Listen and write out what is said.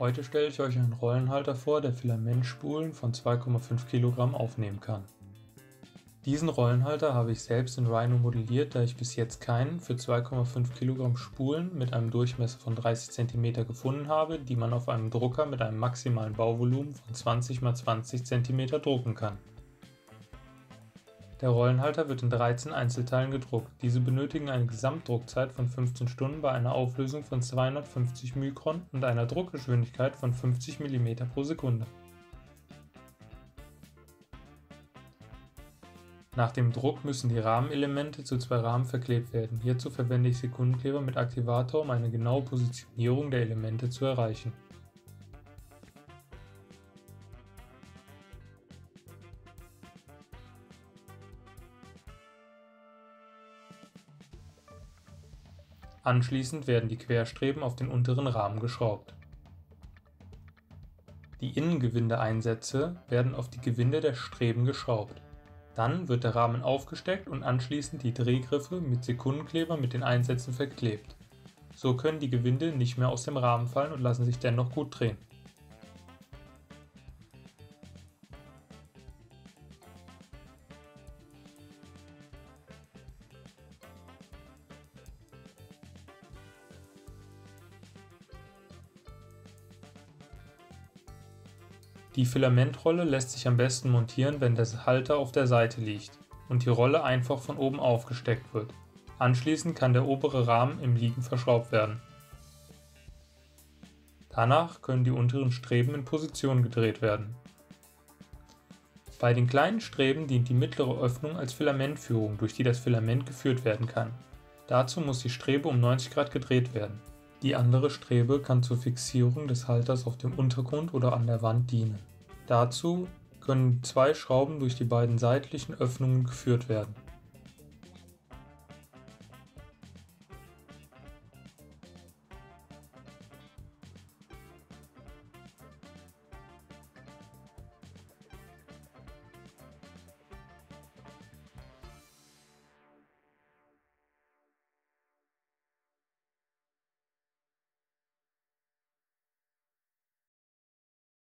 Heute stelle ich euch einen Rollenhalter vor, der Filamentspulen von 2,5 kg aufnehmen kann. Diesen Rollenhalter habe ich selbst in Rhino modelliert, da ich bis jetzt keinen für 2,5 kg Spulen mit einem Durchmesser von 30 cm gefunden habe, die man auf einem Drucker mit einem maximalen Bauvolumen von 20 x 20 cm drucken kann. Der Rollenhalter wird in 13 Einzelteilen gedruckt. Diese benötigen eine Gesamtdruckzeit von 15 Stunden bei einer Auflösung von 250 Mikron und einer Druckgeschwindigkeit von 50 mm pro Sekunde. Nach dem Druck müssen die Rahmenelemente zu zwei Rahmen verklebt werden. Hierzu verwende ich Sekundenkleber mit Aktivator, um eine genaue Positionierung der Elemente zu erreichen. Anschließend werden die Querstreben auf den unteren Rahmen geschraubt. Die Innengewinde-Einsätze werden auf die Gewinde der Streben geschraubt. Dann wird der Rahmen aufgesteckt und anschließend die Drehgriffe mit Sekundenkleber mit den Einsätzen verklebt. So können die Gewinde nicht mehr aus dem Rahmen fallen und lassen sich dennoch gut drehen. Die Filamentrolle lässt sich am besten montieren, wenn der Halter auf der Seite liegt und die Rolle einfach von oben aufgesteckt wird. Anschließend kann der obere Rahmen im Liegen verschraubt werden. Danach können die unteren Streben in Position gedreht werden. Bei den kleinen Streben dient die mittlere Öffnung als Filamentführung, durch die das Filament geführt werden kann. Dazu muss die Strebe um 90 Grad gedreht werden. Die andere Strebe kann zur Fixierung des Halters auf dem Untergrund oder an der Wand dienen. Dazu können zwei Schrauben durch die beiden seitlichen Öffnungen geführt werden